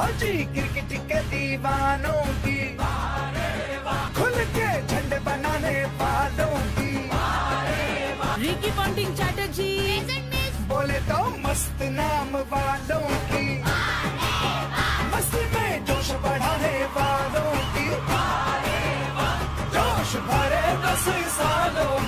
फौजी क्रिकेट के दीवानों की। खुल के झंड बनाने वालों की। Ricky Ponting Chatterjee. बोले तो मस्त नाम वालों की। मस्त में जोश बढ़ाने वालों की। जोश भरे दस सालों